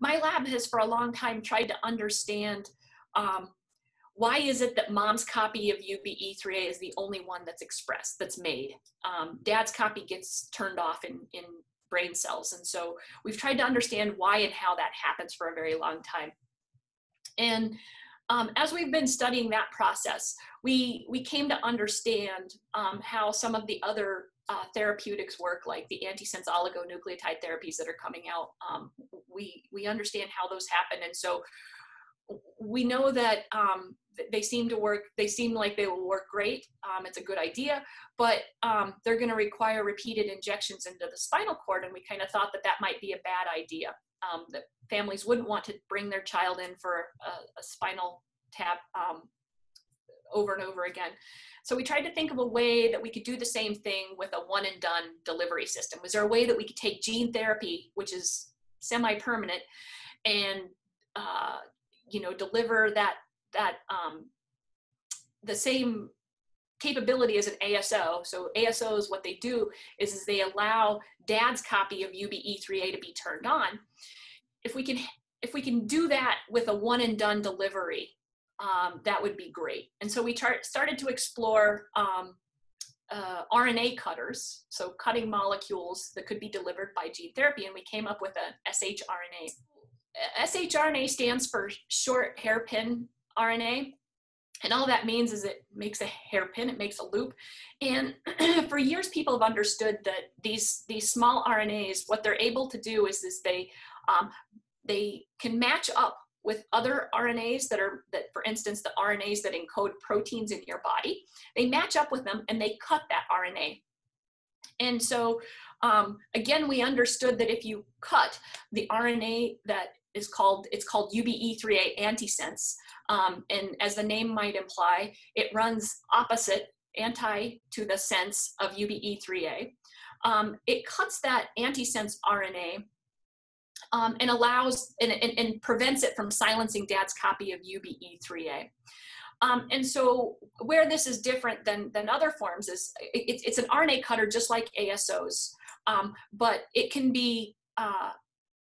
my lab has for a long time tried to understand um, why is it that mom's copy of UBE3A is the only one that's expressed, that's made? Um, dad's copy gets turned off in, in brain cells. And so we've tried to understand why and how that happens for a very long time. And um, as we've been studying that process, we, we came to understand um, how some of the other uh, therapeutics work, like the antisense oligonucleotide therapies that are coming out. Um, we, we understand how those happen. And so we know that um, they seem to work, they seem like they will work great. Um, it's a good idea, but um, they're going to require repeated injections into the spinal cord. And we kind of thought that that might be a bad idea. Um, that families wouldn't want to bring their child in for a, a spinal tap um, over and over again. So we tried to think of a way that we could do the same thing with a one and done delivery system. Was there a way that we could take gene therapy, which is semi-permanent, and uh, you know deliver that that um, the same capability as an ASO. So ASOs, what they do is, is they allow dad's copy of UBE3A to be turned on. If we can, if we can do that with a one and done delivery, um, that would be great. And so we started to explore um, uh, RNA cutters, so cutting molecules that could be delivered by gene therapy, and we came up with a shRNA. shRNA stands for short hairpin RNA. And all that means is it makes a hairpin, it makes a loop. And for years, people have understood that these, these small RNAs, what they're able to do is, is they, um, they can match up with other RNAs that are, that for instance, the RNAs that encode proteins in your body, they match up with them and they cut that RNA. And so, um, again, we understood that if you cut the RNA that is called, it's called UBE3A antisense, um, and as the name might imply, it runs opposite, anti to the sense of UBE3A. Um, it cuts that antisense RNA um, and allows and, and, and, prevents it from silencing dad's copy of UBE3A. Um, and so where this is different than, than other forms is it, it's an RNA cutter just like ASOs, um, but it can be uh,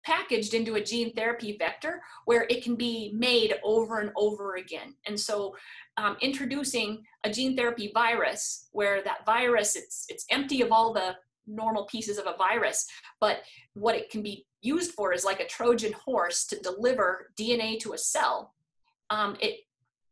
packaged into a gene therapy vector where it can be made over and over again. And so um, introducing a gene therapy virus where that virus, it's, it's empty of all the normal pieces of a virus, but what it can be used for is like a Trojan horse to deliver DNA to a cell. Um, it,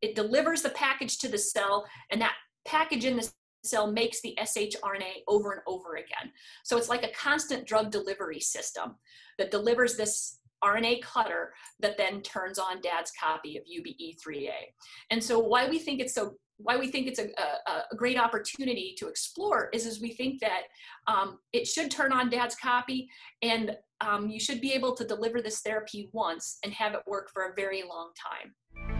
it delivers the package to the cell and that package in the cell makes the shRNA over and over again. So it's like a constant drug delivery system that delivers this RNA cutter that then turns on dad's copy of UBE3A. And so why we think it's so why we think it's a, a, a great opportunity to explore is, is we think that um, it should turn on dad's copy and um, you should be able to deliver this therapy once and have it work for a very long time.